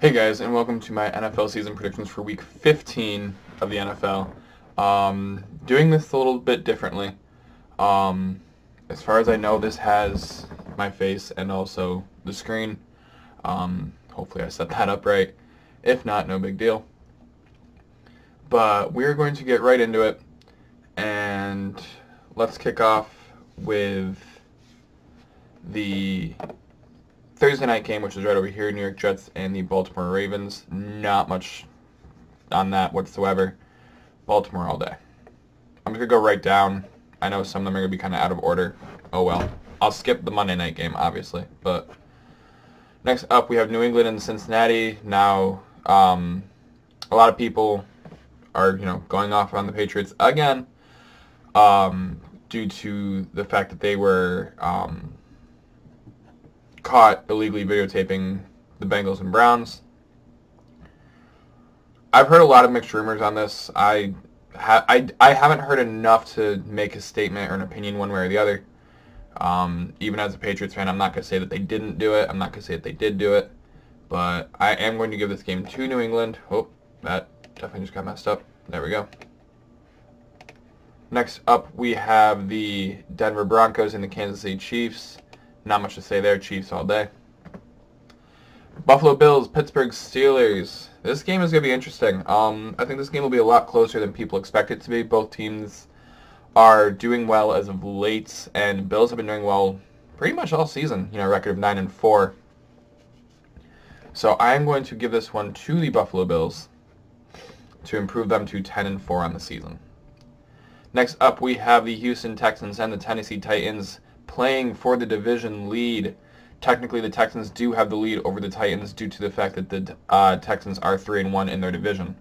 Hey guys, and welcome to my NFL season predictions for Week 15 of the NFL. Um, doing this a little bit differently. Um, as far as I know, this has my face and also the screen. Um, hopefully I set that up right. If not, no big deal. But we're going to get right into it, and let's kick off with the Thursday night game, which is right over here, New York Jets and the Baltimore Ravens. Not much on that whatsoever. Baltimore all day. I'm going to go right down. I know some of them are going to be kind of out of order. Oh well. I'll skip the Monday night game, obviously. But next up, we have New England and Cincinnati. Now, um, a lot of people are, you know, going off on the Patriots again um, due to the fact that they were... Um, caught illegally videotaping the Bengals and Browns. I've heard a lot of mixed rumors on this. I, ha- I, I haven't heard enough to make a statement or an opinion one way or the other. Um, even as a Patriots fan, I'm not going to say that they didn't do it. I'm not going to say that they did do it. But I am going to give this game to New England. Oh, that definitely just got messed up. There we go. Next up, we have the Denver Broncos and the Kansas City Chiefs. Not much to say there. Chiefs all day. Buffalo Bills, Pittsburgh Steelers. This game is going to be interesting. Um, I think this game will be a lot closer than people expect it to be. Both teams are doing well as of late, and Bills have been doing well pretty much all season. You know, record of nine and four. So I am going to give this one to the Buffalo Bills to improve them to 10 and 4 on the season. Next up, we have the Houston Texans and the Tennessee Titans playing for the division lead. Technically, the Texans do have the lead over the Titans due to the fact that the uh, Texans are 3 and 1 in their division.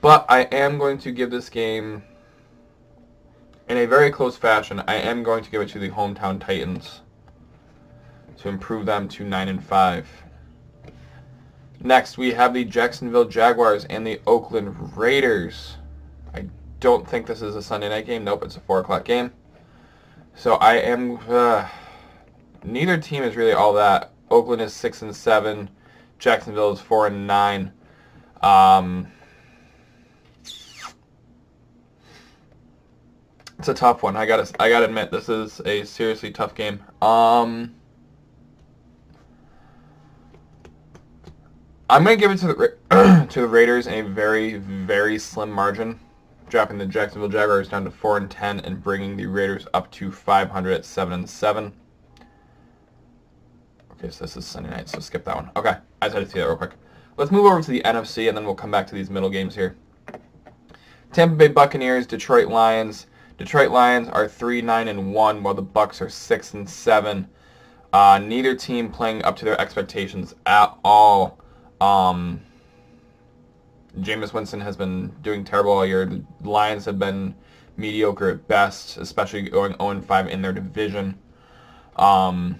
But I am going to give this game in a very close fashion. I am going to give it to the hometown Titans to improve them to 9 and 5. Next, we have the Jacksonville Jaguars and the Oakland Raiders. I don't think this is a Sunday night game. Nope, it's a 4 o'clock game. So I am. Uh, neither team is really all that. Oakland is six and seven. Jacksonville is four and nine. Um, it's a tough one. I gotta. I gotta admit, this is a seriously tough game. Um, I'm gonna give it to the to the Raiders in a very very slim margin dropping the Jacksonville Jaguars down to 4 and 10 and bringing the Raiders up to 500 at 7 and 7. Okay, so this is Sunday night, so skip that one. Okay, I just had to see that real quick. Let's move over to the NFC, and then we'll come back to these middle games here. Tampa Bay Buccaneers, Detroit Lions. Detroit Lions are 3 9 and 1, while the Bucks are 6 and 7. Uh, neither team playing up to their expectations at all. Um, Jameis Winston has been doing terrible all year. The Lions have been mediocre at best, especially going 0-5 in their division. Um,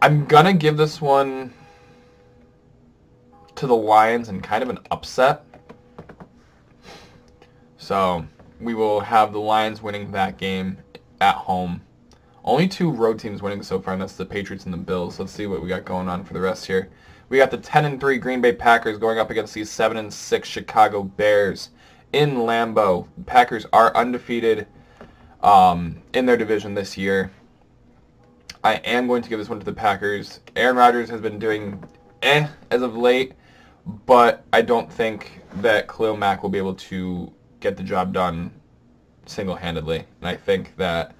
I'm going to give this one to the Lions and kind of an upset. So we will have the Lions winning that game at home only two road teams winning so far, and that's the Patriots and the Bills. Let's see what we got going on for the rest here. We got the 10 and 3 Green Bay Packers going up against the 7 and 6 Chicago Bears in Lambeau. The Packers are undefeated um, in their division this year. I am going to give this one to the Packers. Aaron Rodgers has been doing eh as of late, but I don't think that Khalil Mack will be able to get the job done single-handedly. And I think that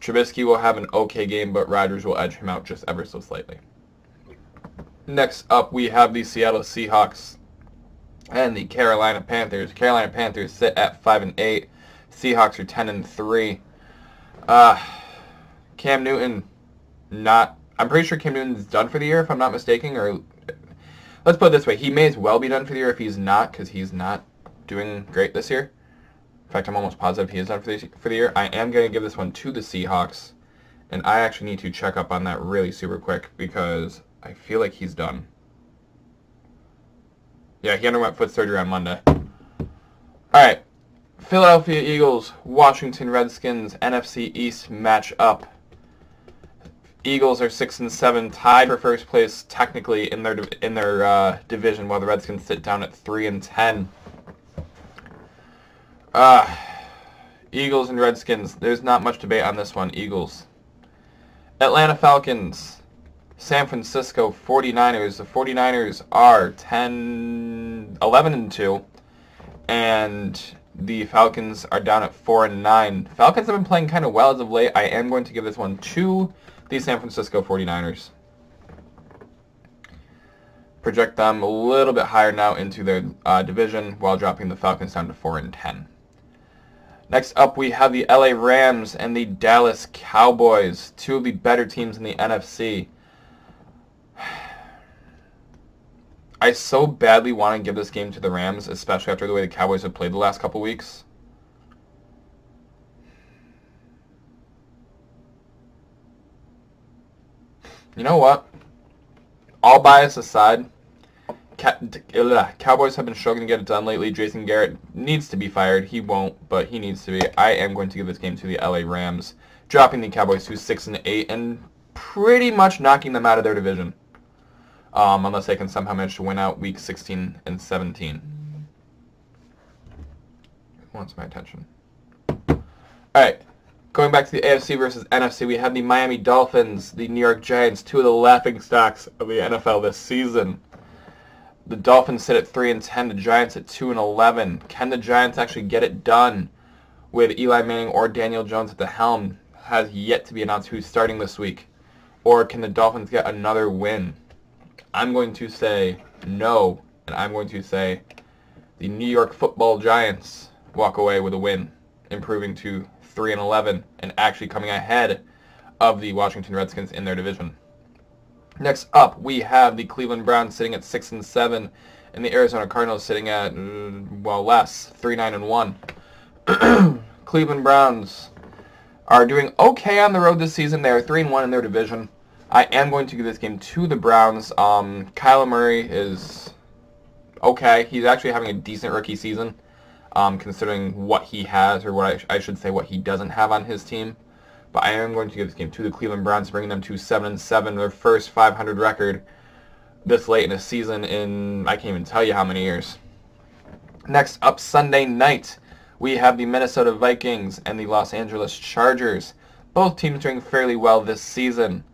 Trubisky will have an okay game, but Rodgers will edge him out just ever so slightly. Next up, we have the Seattle Seahawks and the Carolina Panthers. Carolina Panthers sit at 5 and 8. Seahawks are 10 and 3. Uh, Cam Newton, not. I'm pretty sure Cam Newton's done for the year, if I'm not mistaken. Or let's put it this way: he may as well be done for the year if he's not, because he's not doing great this year. In fact, I'm almost positive he is done for the, for the year. I am going to give this one to the Seahawks. And I actually need to check up on that really super quick because I feel like he's done. Yeah, he underwent foot surgery on Monday. Alright. Philadelphia Eagles, Washington Redskins, NFC East matchup. Eagles are six and seven, tied for first place technically in their in their uh, division, while the Redskins sit down at three and ten. Uh, Eagles and Redskins. There's not much debate on this one. Eagles. Atlanta Falcons. San Francisco 49ers. The 49ers are 10, 11 and 2. And the Falcons are down at 4 and 9. Falcons have been playing kind of well as of late. I am going to give this one to the San Francisco 49ers. Project them a little bit higher now into their uh, division while dropping the Falcons down to 4 and 10. Next up, we have the LA Rams and the Dallas Cowboys, two of the better teams in the NFC. I so badly want to give this game to the Rams, especially after the way the Cowboys have played the last couple weeks. You know what? All bias aside, Cowboys have been struggling to get it done lately. Jason Garrett needs to be fired. He won't, but he needs to be. I am going to give this game to the LA Rams, dropping the Cowboys to six and eight, and pretty much knocking them out of their division, um, unless they can somehow manage to win out Week 16 and 17. Wants my attention. All right, going back to the AFC versus NFC, we have the Miami Dolphins, the New York Giants, two of the laughing stocks of the NFL this season. The Dolphins sit at 3 and 10, the Giants at 2 and 11. Can the Giants actually get it done with Eli Manning or Daniel Jones at the helm? Has yet to be announced who's starting this week. Or can the Dolphins get another win? I'm going to say no, and I'm going to say the New York Football Giants walk away with a win, improving to 3 and 11 and actually coming ahead of the Washington Redskins in their division. Next up, we have the Cleveland Browns sitting at six and seven, and the Arizona Cardinals sitting at uh, well less, three nine and one. Cleveland Browns are doing okay on the road this season. They are three and one in their division. I am going to give this game to the Browns. Um, Kyler Murray is okay. He's actually having a decent rookie season, um, considering what he has, or what I, sh- I should say, what he doesn't have on his team. But I am going to give this game to the Cleveland Browns, bringing them to 7 and 7, their first 500 record this late in a season in I can't even tell you how many years. Next up Sunday night, we have the Minnesota Vikings and the Los Angeles Chargers. Both teams doing fairly well this season.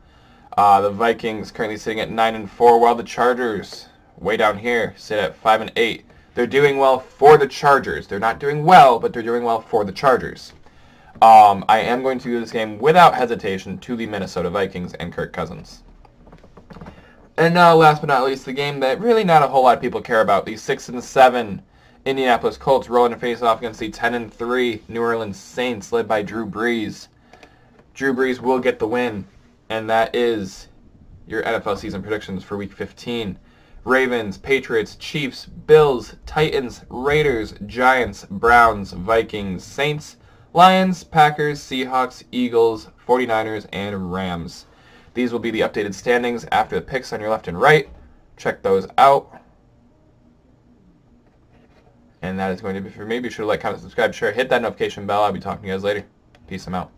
Uh, the Vikings currently sitting at 9 and 4, while the Chargers, way down here, sit at 5 and 8. They're doing well for the Chargers. They're not doing well, but they're doing well for the Chargers. Um, I am going to do this game without hesitation to the Minnesota Vikings and Kirk Cousins. And now, last but not least, the game that really not a whole lot of people care about, the 6 and 7 Indianapolis Colts rolling to face off against the 10 and 3 New Orleans Saints led by Drew Brees. Drew Brees will get the win, and that is your NFL season predictions for Week 15. Ravens, Patriots, Chiefs, Bills, Titans, Raiders, Giants, Browns, Vikings, Saints, Lions, Packers, Seahawks, Eagles, 49ers, and Rams. These will be the updated standings after the picks on your left and right. Check those out. And that is going to be for me. Be sure to like, comment, subscribe, share, hit that notification bell. I'll be talking to you guys later. Peace. I'm out.